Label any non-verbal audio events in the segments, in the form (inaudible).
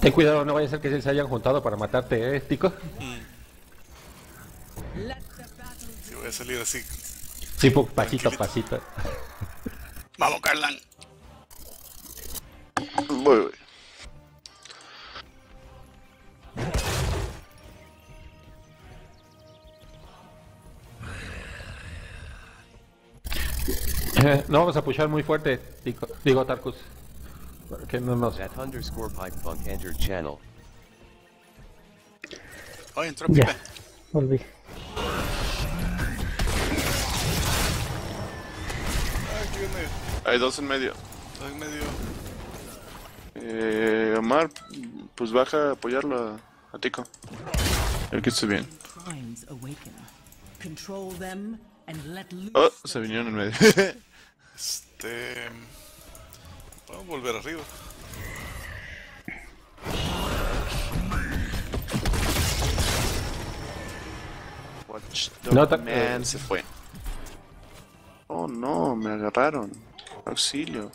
Ten cuidado, no vaya a ser que se hayan juntado para matarte, ¿eh, Tico? Battle Sí, voy a salir así. Sí, po- pasito a pasito. Vamos, Carlan. Voy, voy. No vamos a pushar muy fuerte, Tico. Digo, Tarkus. Que no nos... That underscore pipe funk entered channel. Oye, entró Pipe. Ya, volví. Hay dos en medio. Está en medio. Eh, Omar, pues baja a apoyarlo a, a Tico. El que esté bien. crimes awaken. Control them and let loose. Oh, se vinieron en medio. Este. Vamos a volver arriba. Watch No, Man eh. se fue. Oh no, me agarraron. Auxilio.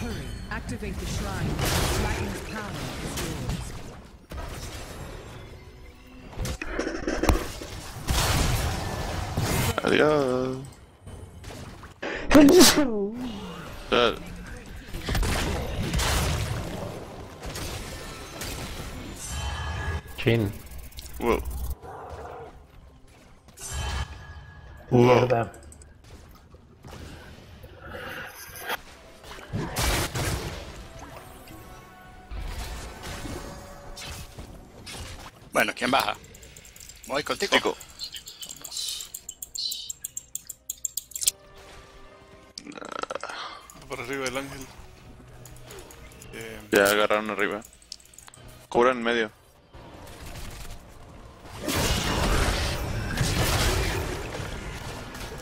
Hurry. (laughs) Activate the shrine. Dragon's power is yours. Adiós. Ah, Chin. wow. Mierda. Bueno, ¿quién baja? Voy contigo. Tico. Arriba del ángel. Eh, Ya agarraron arriba. Cura en medio.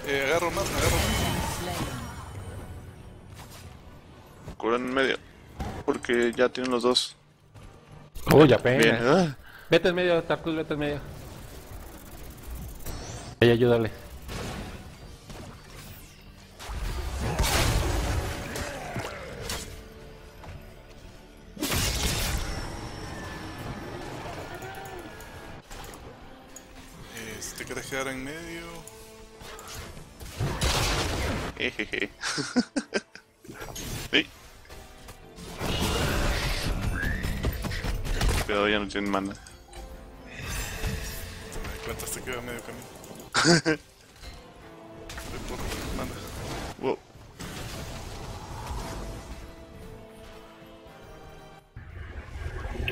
eh, agarro más, agarro más. Cura en medio. Porque ya tienen los dos. Uy, Bien. apenas. Ah, Vete en medio, Tarkus, vete en medio. Ahí, ayúdale. Quedar en medio? Jejeje. (laughs) Sí. Cuidado, ya no tienen mana. Se me cuenta hasta que iba a medio camino. (laughs) Manda. Wow.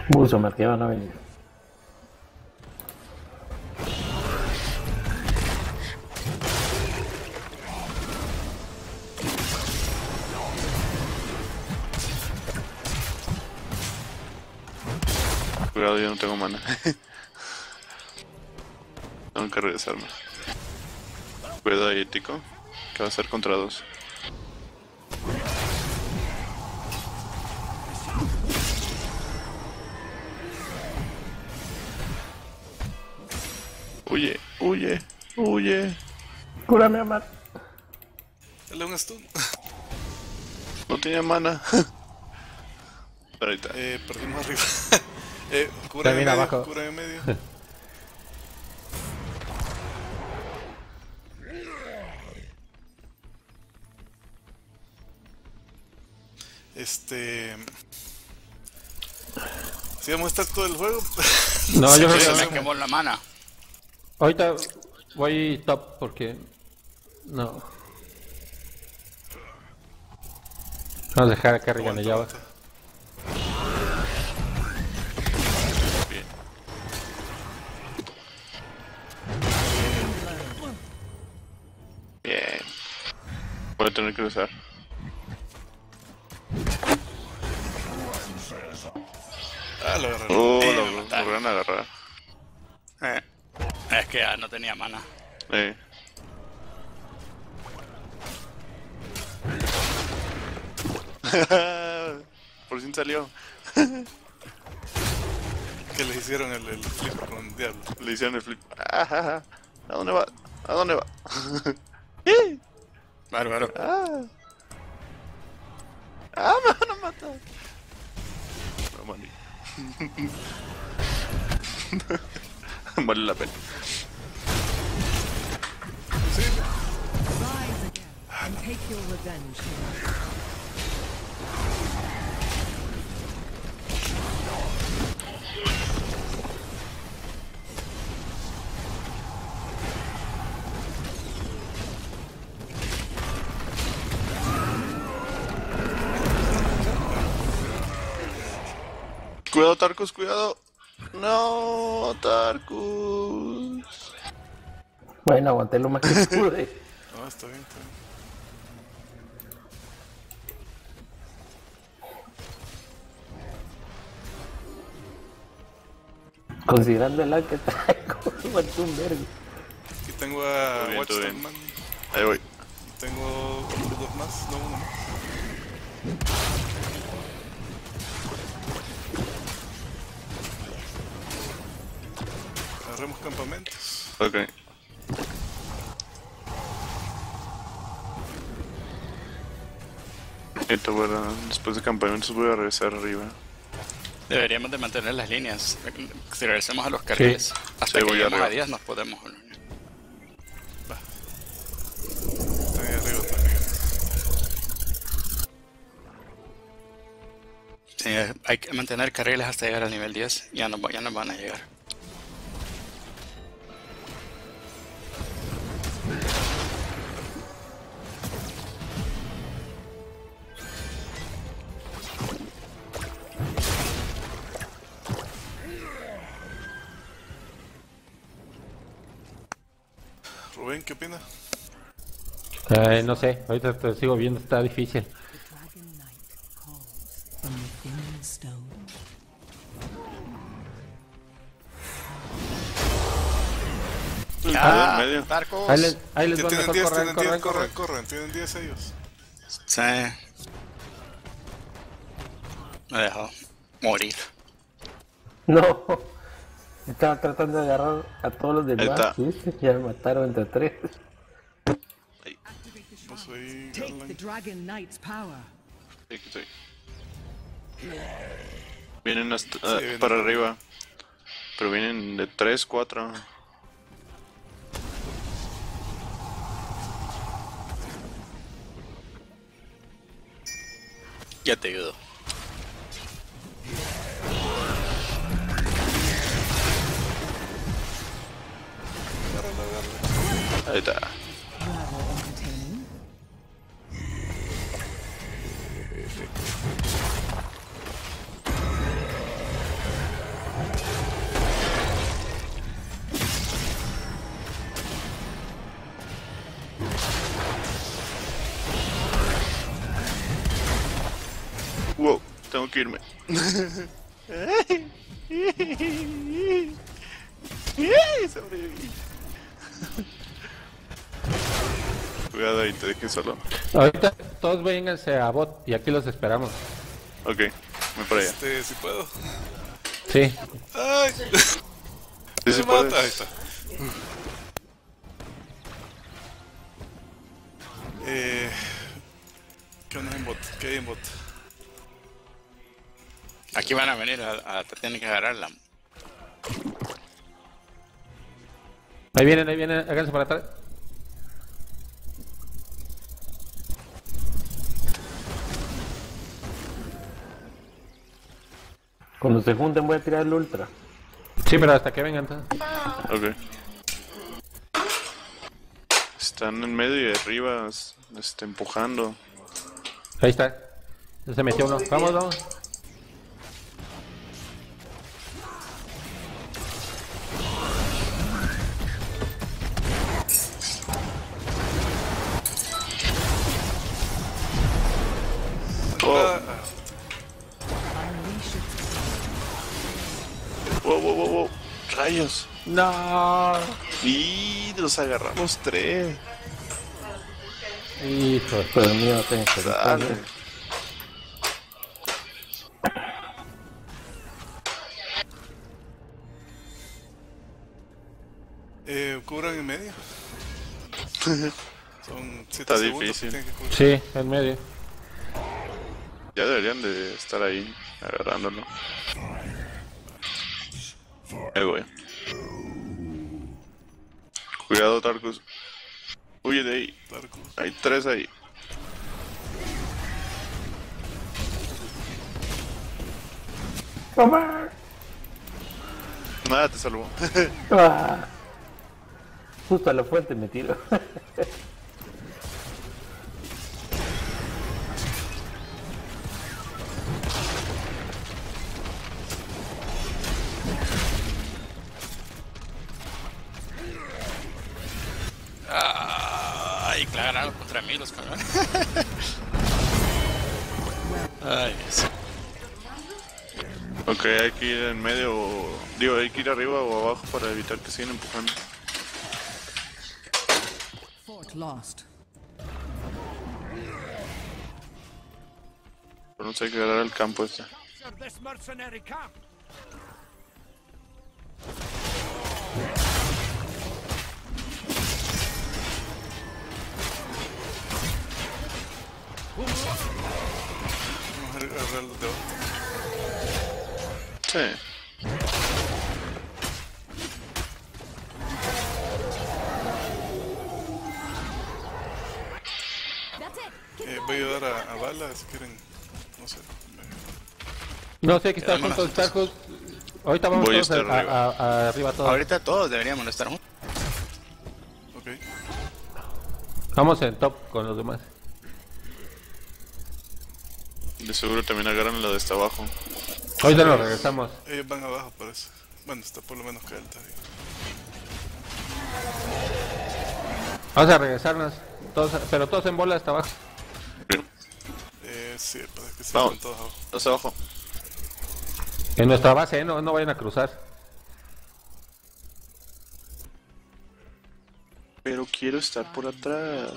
Buzo, Mateo, van a venir. Cuidado, yo no tengo mana. (laughs) tengo que regresarme. Cuidado ahí, Tico. Que va a ser contra dos. Huye, huye, huye. Cúrame, Amar. Dale un stun. No tenía mana. (laughs) Pero ahorita. Eh, perdimos arriba. (laughs) eh, cura en También medio, abajo. cura en medio. (laughs) Este. Si vamos a estar todo el juego. (laughs) No, yo creo se que me quemó la mana. ahorita voy top porque... No. Vamos a dejar a Carrigan allá abajo. A tener que usar. Ah, lo agarré. Oh, Eh, lo mataron. lograron agarrar. Eh, Es que ya no tenía mana. Eh. (laughs) Por fin salió. (laughs) Que les hicieron el, el flip con Diablo. Le hicieron el flip. Ah, ah, ah. ¿A dónde va? ¿A dónde va? (laughs) Bárbaro. ¡Ah! ¡Ah, (laughs) me van a matar! No, mani. (laughs) vale la pena. Rise again and take your revenge. Cuidado, Tarkus, cuidado. No, Tarkus. Bueno, aguanté lo más que (laughs) pude. No, está bien, está bien. Considerando el que traigo, aguanté un vergo. Aquí tengo a bien. Man. Ahí voy. Tengo dos más, no uno más. Agarremos campamentos. Ok. Esto, bueno, después de campamentos voy a regresar arriba. Deberíamos de mantener las líneas. Si regresamos a los carriles, hasta Sí, que voy lleguemos a 10 nos podemos. Sí, hay que mantener carriles hasta llegar al nivel 10. Ya no, ya no van a llegar. Rubén, ¿qué opina? Eh, no sé, ahorita te sigo viendo, está difícil. Stone. Ah, medio. Ahí les, ahí les tienen mejor 10, correr, tienen 10, correr, corren, correr. corren, tienen 10 ellos. Sí. Me dejó morir. No. Estaba tratando de agarrar a todos los demás. ¿viste? Ya me mataron entre tres. No soy Take the Garland. Dragon Knight's power. Sí, aquí estoy. Vienen hasta, Sí, ah, para arriba. Pero vienen de 3, 4. Ya te ayudo. Ahí está. Rather entertaining. Wow, tengo que irme. Sobreviví. Cuidado ahí, te dejé solo. Ahorita todos vénganse a bot y aquí los esperamos. Ok, voy para allá. Este, si puedo. Sí, ¡Ay! Sí, sí Me mata. Ahí está. Eh, ¿Qué onda en bot? ¿Qué hay en bot? Aquí van a venir a, a tienen que agarrarla. ahí vienen, ahí vienen, háganse para atrás. Cuando se junten voy a tirar el ultra. Sí, pero hasta que vengan todos. Ok. Están en medio y arriba, este, empujando. Ahí está. Ya se metió uno. Vamos, vamos. Rayos. No. Y los agarramos tres. Hijo. Pero mío tengo que Dale. eh, cubran en medio. (laughs) Son 7 Está segundos difícil. que tienen que cubrir. Sí, en medio. Ya deberían de estar ahí, agarrándolo. Ahí voy. Cuidado, Tarkus. Huye de ahí. Tarkus. Hay tres ahí. ¡Toma! Nada te salvó. Ah. Justo a la fuente me tiro. (laughs) Ay, claro, contra mí los cabrones. (laughs) Ay, Dios. ok, hay que ir en medio o... Digo, hay que ir arriba o abajo para evitar que sigan empujando. Fort lost. Pero no sé, hay que agarrar el campo este. Agarrar los de abajo. Sí. Eh, voy a ayudar a, a Bala si quieren. No sé. No sé, aquí está junto al Tarkus. Ahorita vamos Voy a todos a, arriba. a- a- arriba todos. Ahorita todos deberíamos de estar juntos. Ok. Vamos en top con los demás. De seguro también agarran la de hasta abajo. Ahorita nos regresamos. Ellos van abajo, parece. Bueno, está por lo menos que alta. digo. Vamos a regresarnos. Todos, pero todos en bola hasta abajo. Eh, sí, parece que sí, Vamos. están todos abajo. Abajo. En nuestra base, ¿eh? no, no vayan a cruzar. Pero quiero estar por atrás.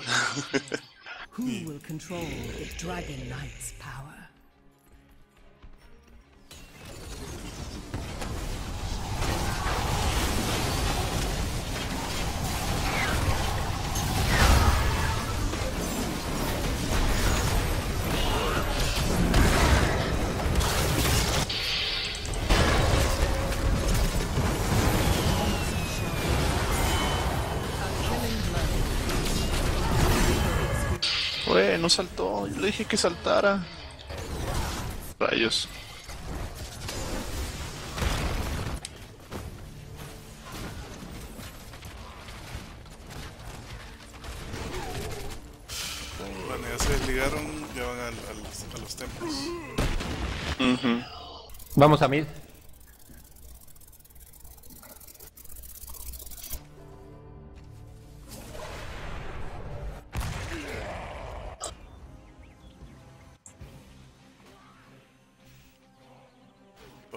Who will control the Dragon Knight's power? No saltó. Yo le dije que saltara. Rayos. Bueno, ya se desligaron, ya van al- al- a los templos. Vamos a mid.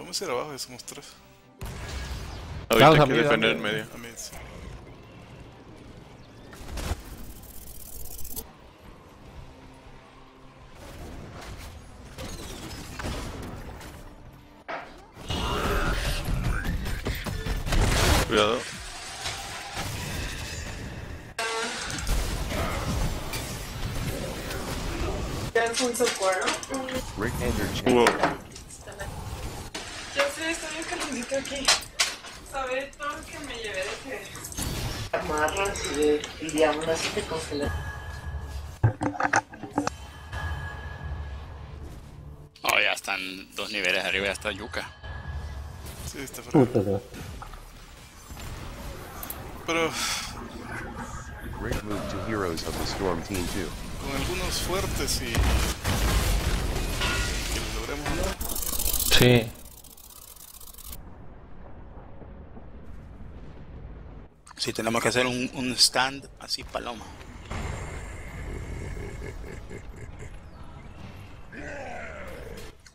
Vamos a ir abajo, ya somos tres. Ahorita hay que defender en medio. A ¿Sabes todo lo que me llevé de que amarras y, de, y de aún así te congelas. Oh, ya están dos niveles arriba, ya está Yuka. Sí, está no. Pero Rick moved to Heroes of the Storm Team 2. con algunos fuertes y. que los logremos matar. Sí. Sí, tenemos que hacer un, un stand así, paloma.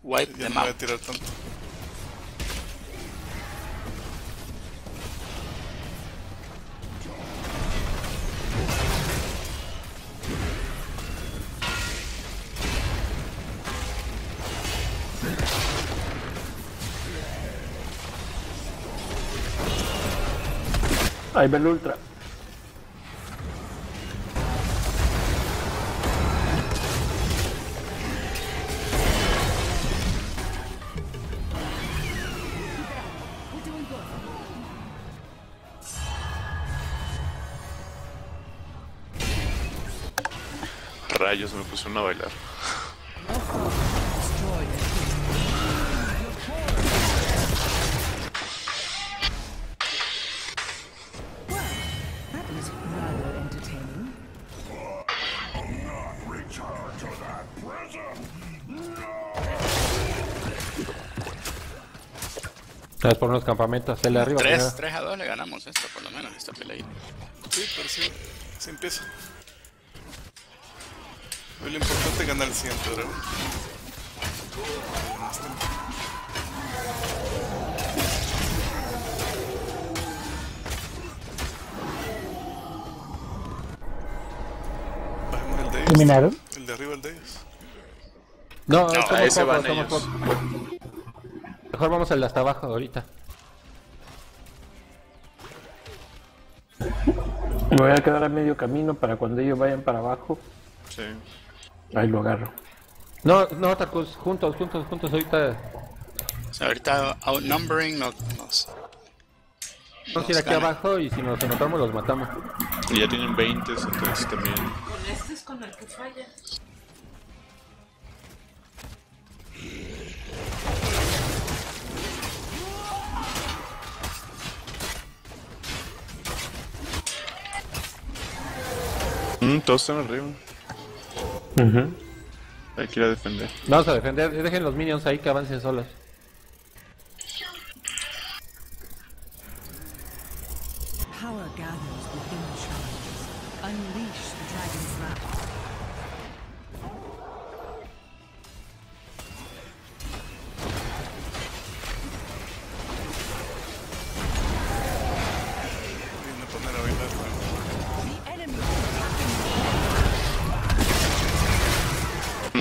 Wipe Ya them no voy a tirar tanto. Ahí va el ultra. Rayos, me pusieron a bailar. Sabes por unos campamentos. El de arriba. 3, primero. 3 a 2 le ganamos esto, por lo menos, esta peleita. Sí, pero sí, se empieza. Hoy lo importante es ganar el siguiente dragón. Bajemos el de ellos. ¿Terminaron? El de arriba, el de ellos. No, No, somos a ese pocos, van ellos. Mejor vamos al de hasta abajo ahorita. Me voy a quedar a medio camino para cuando ellos vayan para abajo. Sí. Ahí lo agarro. No, no, Tarkus, juntos, juntos, juntos ahorita. O sea, ahorita outnumbering no, nos... Vamos a ir aquí abajo y si nos encontramos los matamos. Y ya tienen 20, entonces también. Con este es con el que falla. Mm, todos están arriba. Hay que ir a defender. Vamos a defender. Dejen los minions ahí que avancen solos.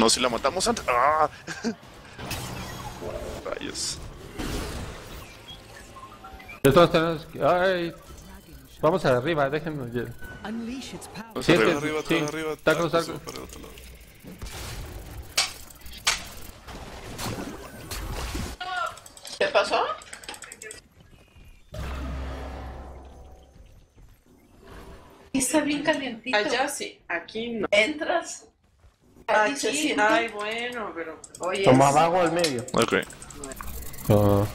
No, si la matamos antes. ¡Ah! (laughs) Rayos. De todos tenemos que- Ay. Vamos arriba, déjenme. unleash its power. Vamos Sí, arriba. es que- Arriba, sí, arriba. tacos, tacos. para el otro lado. ¿Qué pasó? Está bien calientito. Allá sí, aquí no. Entras. Ah, Aquí che, sí, sí, ay, bueno, pero. Oye, abajo al medio. Ok. Oh.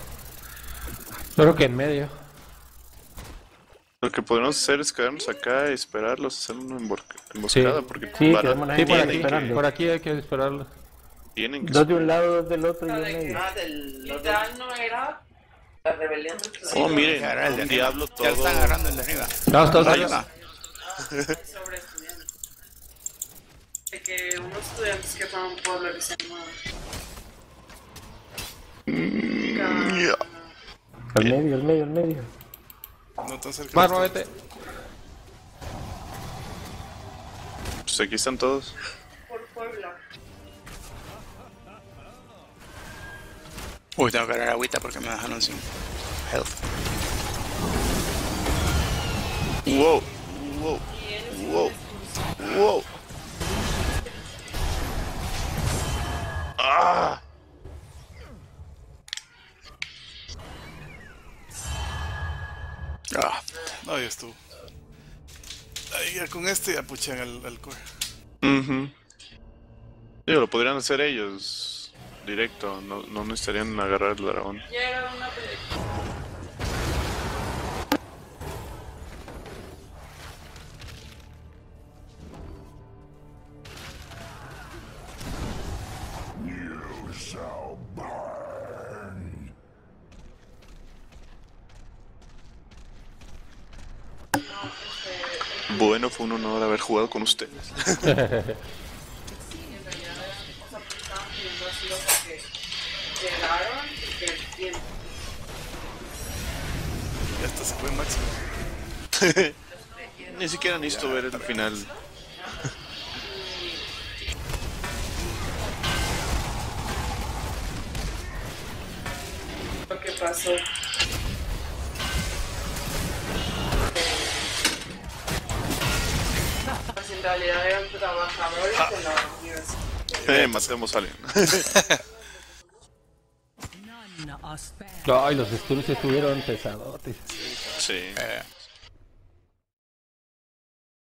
Creo que en medio. Lo que podemos hacer es quedarnos acá y esperarlos, hacer una emboscada, Sí. porque Sí, van a- Sí, por aquí. esperando. Por aquí hay que esperarlo. tienen que Dos de un lado, dos del otro y que- medio. Ah, del, no era. la rebelión de Oh, miren, Ya el diablo Ya todo. están agarrando el de arriba. Vamos todos Arriba. arriba. sobre. De que unos estudiantes que fueron por lo que se llama. Ya. Al medio, al medio, al medio. No tan cerca. Marmo, de vete. Pues aquí están todos. Por Puebla. Uy, tengo que agarrar agüita porque me dejaron sin health. Wow, wow, wow, wow. Ah. Ah, No, ya estuvo. Ahí ya con este ya puchan al, al core. Ujú. Digo, lo podrían hacer ellos directo, no, no necesitarían agarrar el dragón. Ya era una película. Que bien. Ya hasta se fue máximo. (laughs) Ni siquiera necesito ver el final. Lo que pasó. Realidad eran trabajadores de la universidad. Eh, matemos a alguien. (laughs) Ay, los stuns estuvieron pesadotes. sí. eh,